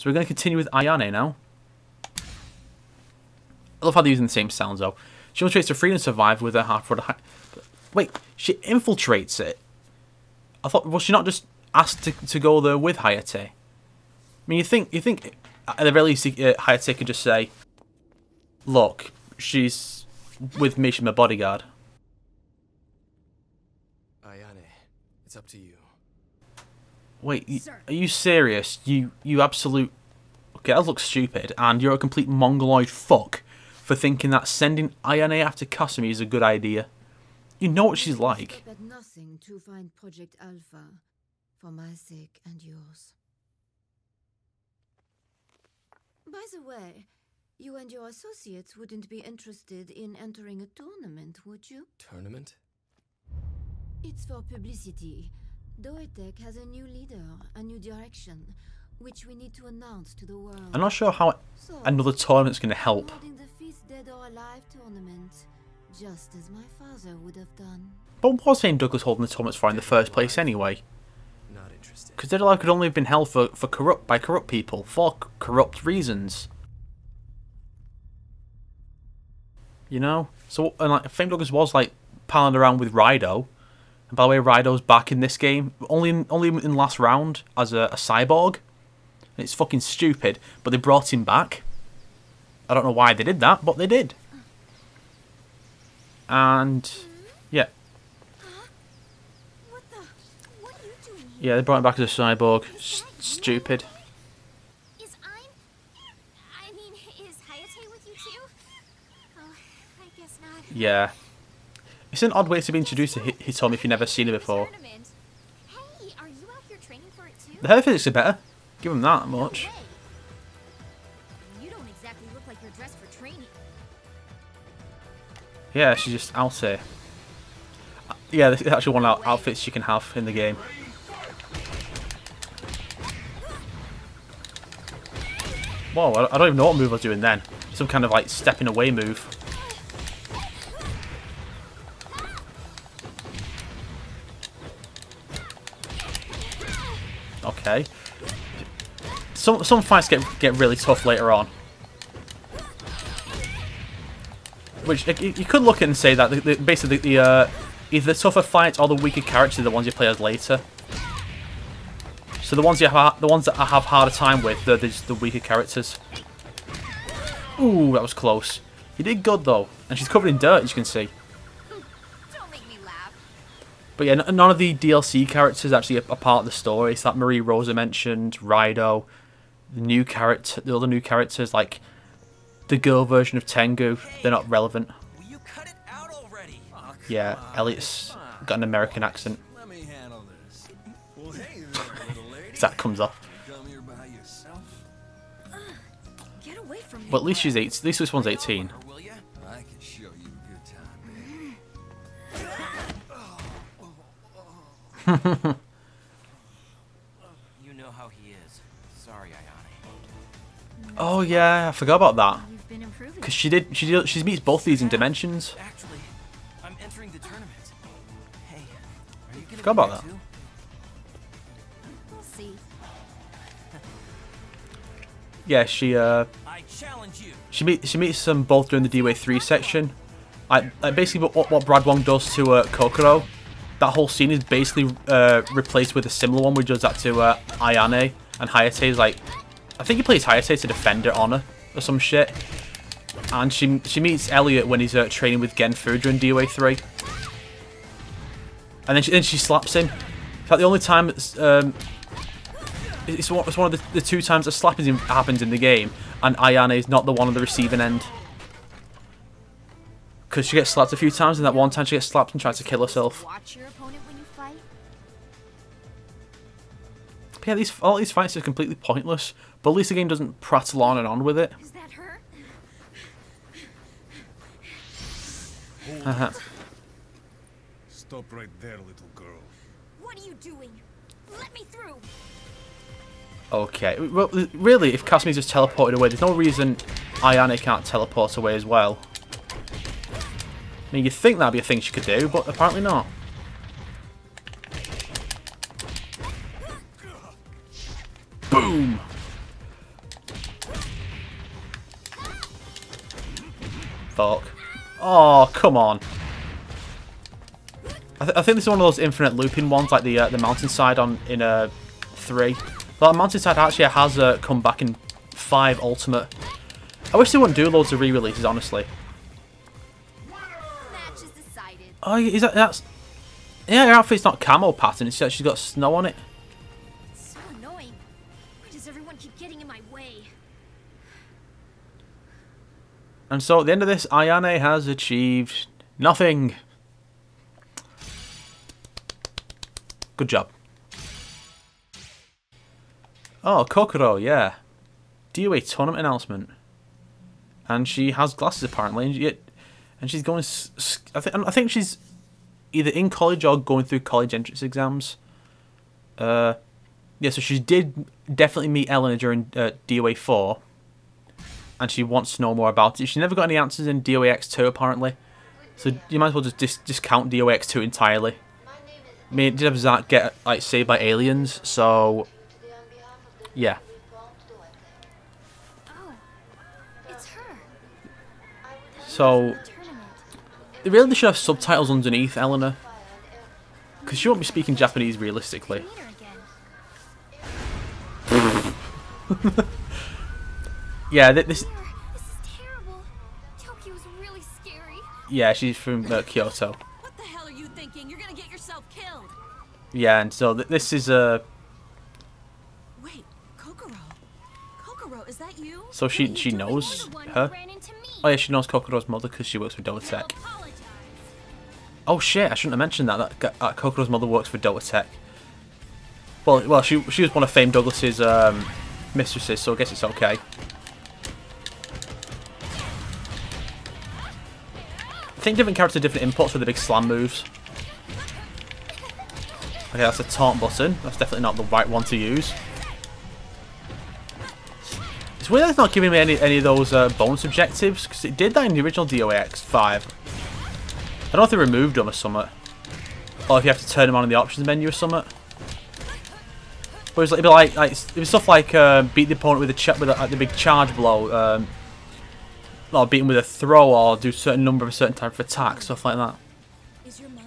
So we're going to continue with Ayane now. I love how they're using the same sounds though. She infiltrates the freedom survivor with her half the. Wait, she infiltrates it. I thought was she not just asked to, to go there with Hayate? I mean, you think you think at the very least uh, Hayate could just say, "Look, she's with me, she's my bodyguard." Ayane, it's up to you. Wait, you, are you serious? You you absolute. Okay, that looks stupid, and you're a complete mongoloid fuck for thinking that sending Ayane after Kasumi is a good idea. You know what she's like. But nothing to find Project Alpha for my sake and yours. By the way, you and your associates wouldn't be interested in entering a tournament, would you? Tournament? It's for publicity. DOATEC has a new leader, a new direction, which we need to announce to the world. I'm not sure how So, another tournament's going to help. holding the Fifth Dead or Alive tournament, just as my father would have done. But what was St. Douglas holding the tournaments for in the first place anyway? Not interested. Because Dead or Alive could only have been held for, for corrupt by corrupt people for corrupt reasons. You know, so and like Fame Douglas was like palling around with Raidou, and by the way, Raidou's back in this game only in, only in last round as a, a cyborg. And it's fucking stupid, but they brought him back. I don't know why they did that, but they did. And yeah, What the? What are you doing here? yeah, they brought him back as a cyborg. S- stupid. I'm. Mean, is Hayate with you too? Oh, I guess not. Yeah. It's an odd way to be introduced to Hi- Hitomi if you've never seen it before. Hey, are you out here training for it? The hair physics are better. Give them that much. No way. You don't exactly like you're dressed for training. Yeah, she's just out here. Uh, Yeah, this is actually one of the outfits you can have in the game. Whoa, I I don't even know what move I was doing then. Some kind of like stepping away move. Okay. Some some fights get get really tough later on. Which you could look at and say that the, the, basically the, uh, either the tougher fights or the weaker characters are the ones you play as later. So the ones you have, the ones that I have harder time with, they're just the weaker characters. Ooh, that was close. You did good though, and she's covered in dirt, as you can see. Don't make me laugh. But yeah, n- none of the DLC characters actually are, are part of the story. It's that Marie Rose mentioned, Raidou, the new character, the other new characters like the girl version of Tengu. They're not relevant. Will you cut it out already? Oh, Yeah, on. Eliot's got an American accent. Let me handle this. Well, hey there. That comes off. Come here by yourself, Get away from me. But at least she's eight. At least this one's 18. you know how he is. Sorry, Ayane. Oh yeah, I forgot about that. You've been improving. Because she did, she did, she meets both these in dimensions. Actually, I'm entering the tournament. Hey, are you Forgot about that. too? We'll see. Yeah, she uh, I challenge you. she meet, she meets them both during the DOA three section. Like, like basically what, what Brad Wong does to uh, Kokoro. That whole scene is basically uh, replaced with a similar one, which does that to uh, Ayane and Hayate. Is like, I think he plays Hayate to defend her honor or some shit. And she she meets Eliot when he's uh, training with Gen Fu during DOA three. And then she, then she slaps him. It's like the only time it's, um, it's one, it's one of the, the two times a slapping happens in the game, and Ayane is not the one on the receiving end. Because she gets slapped a few times, and that one time she gets slapped and tries to kill herself. Watch your opponent when you fight. But yeah, these all these fights are completely pointless. But at least the game doesn't prattle on and on with it. Is that her? Uh-huh. Stop right there, little girl. What are you doing? Let me through. Okay, well, really, if Kasumi just teleported away, there's no reason Ayane can't teleport away as well. I mean, you'd think that'd be a thing she could do, but apparently not. Boom! Fuck. Oh, come on. I, th I, think this is one of those infinite looping ones, like the uh, the mountainside on in uh, 3. But that mountainside actually has uh, come back in 5 Ultimate. I wish they wouldn't do loads of re-releases, honestly. Oh, is that that's? Yeah, her outfit's not camo pattern. It's just she's got snow on it. It's So annoying. Why does everyone keep getting in my way? And so at the end of this, Ayane has achieved nothing. Good job. Oh, Kokoro, yeah. DOA tournament announcement. And she has glasses apparently, and, yet, and she's going. I think I think she's either in college or going through college entrance exams. Uh, yeah. So she did definitely meet Eleanor during uh, DOA four and she wants to know more about it. She never got any answers in DOAX2 apparently, so you might as well just dis- discount DOAX2 entirely. I mean, did have Zack get like saved by aliens, so yeah. Oh. So. They really should have subtitles underneath Eleanor, because she won't be speaking Japanese realistically. Meet her again. Yeah, th- this. Is terrible. Really. Yeah, she's from uh, Kyoto. What the hell are you thinking? You're gonna get yourself killed. Yeah, and so th- this is uh, Wait, Kokoro. Kokoro, is that you? so she she knows You're the one who her. ran into me. Oh yeah, she knows Kokoro's mother because she works for DOATEC. Oh shit! I shouldn't have mentioned that. That, Ga- uh, Kokoro's mother works for DOATEC. Well, well, she she was one of Fame Douglas's um, mistresses, so I guess it's okay. I think different characters have different inputs for the big slam moves. Okay, that's a taunt button. That's definitely not the right one to use. It's weird that it's not giving me any any of those uh, bonus objectives because it did that in the original DOAX 5. I don't know if they removed them or something. Or if you have to turn them on in the options menu or something. But it's like, it'd be like, like it was stuff like uh, beat the opponent with a with a, like the big charge blow, um, or beat him with a throw, or do a certain number of a certain type of attack, stuff like that. Is your mother?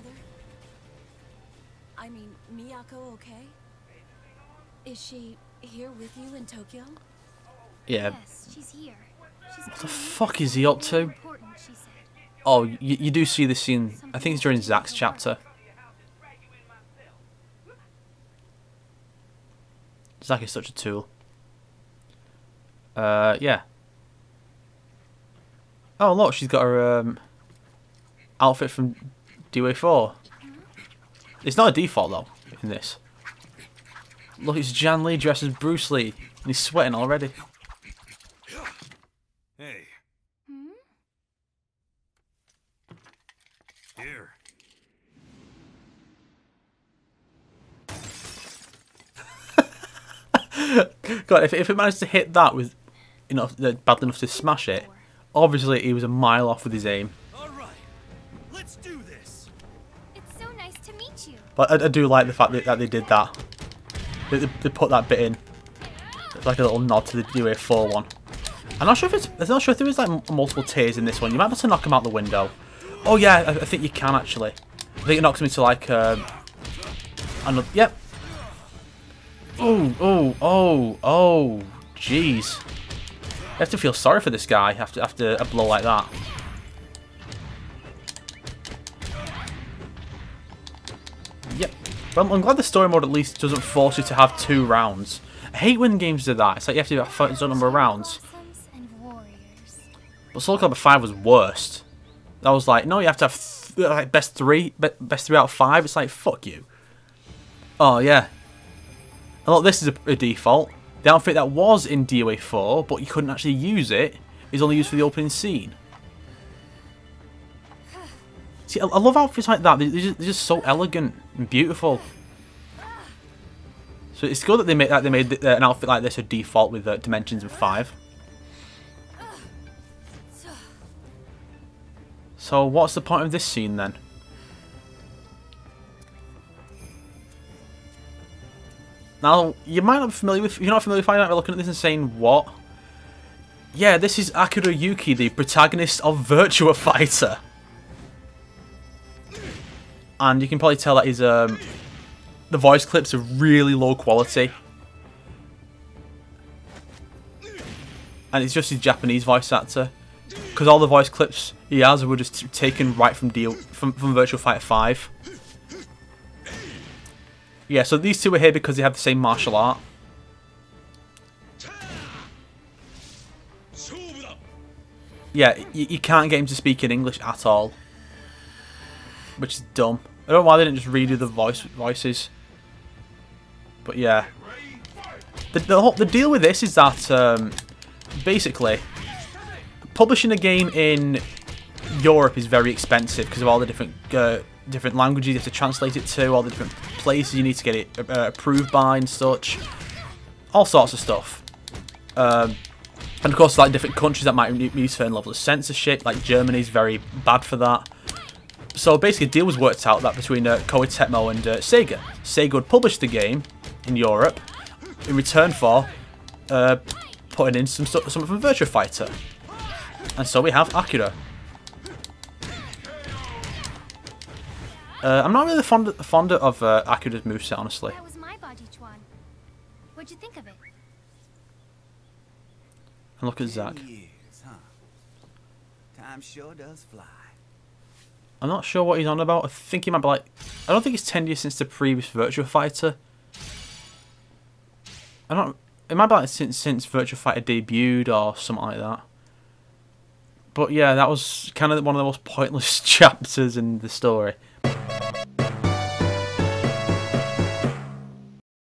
I mean, Miyako okay? Is she here with you in Tokyo? Yeah. Yes, she's here. She's What the fuck is he up to? Oh, you, you do see this scene. I think it's during Zack's chapter. Zack is such a tool. Uh, yeah. Oh, look, she's got her um, outfit from DOA 4. It's not a default, though, in this. Look, it's Jann Lee dressed as Bruce Lee, and he's sweating already. Hey. Here. God, if, if it managed to hit that with enough, uh, bad enough to smash it, obviously he was a mile off with his aim. All right, let's do this. It's so nice to meet you. But I, I do like the fact that, that they did that. They, they, they put that bit in. It's like a little nod to the DOA 4 one. I'm not sure if it's. I'm not sure if there is like multiple tiers in this one. You might have to knock him out the window. Oh yeah, I, I think you can actually. I think it knocks them into like. Um, another. Yep. Oh, oh, oh, oh, jeez. You have to feel sorry for this guy after after a blow like that. Yep. Well, I'm glad the story mode at least doesn't force you to have two rounds. I hate when games do that. It's like you have to have a certain number of rounds. But Soul Calibur 5 was worst. That was like, no, you have to have th like best three, be best three out of five. It's like, fuck you. Oh, yeah. And look, this is a, a default. The outfit that was in DOA 4, but you couldn't actually use it, is only used for the opening scene. See, I, I love outfits like that. They're just, they're just so elegant and beautiful. So it's good that they made that they made uh, an outfit like this a default with uh, dimensions of five. So what's the point of this scene then? Now you might not be familiar with. You're not familiar with, Fire, you might looking at this and saying what. yeah, this is Akira Yuki, the protagonist of Virtua Fighter. And you can probably tell that his um, the voice clips are really low quality. And it's just his Japanese voice actor. Because all the voice clips he has were just taken right from deal from, from Virtua Fighter 5. Yeah, so these two are here because they have the same martial art. Yeah, you, you can't get him to speak in English at all. Which is dumb. I don't know why they didn't just redo the voice voices. But yeah. The, the, whole, the deal with this is that, um, basically, publishing a game in Europe is very expensive because of all the different uh, different languages you have to translate it to, all the different places you need to get it uh, approved by and such. All sorts of stuff. Um, and of course, like different countries that might use certain level of censorship, like Germany's very bad for that. So basically, a deal was worked out that between uh, Koei Tecmo and uh, Sega. Sega would publish the game in Europe in return for uh, putting in some something from Virtua Fighter. And so we have Akira. Uh, I'm not really fond fond of uh, Akira's moveset, honestly. That was my body, Chuan. What'd you think of it? And look at Zack. Years, huh? Time sure does fly. I'm not sure what he's on about. I think he might be like... I don't think it's 10 years since the previous Virtua Fighter. I don't... It might be like since, since Virtua Fighter debuted or something like that. But yeah, that was kind of one of the most pointless chapters in the story.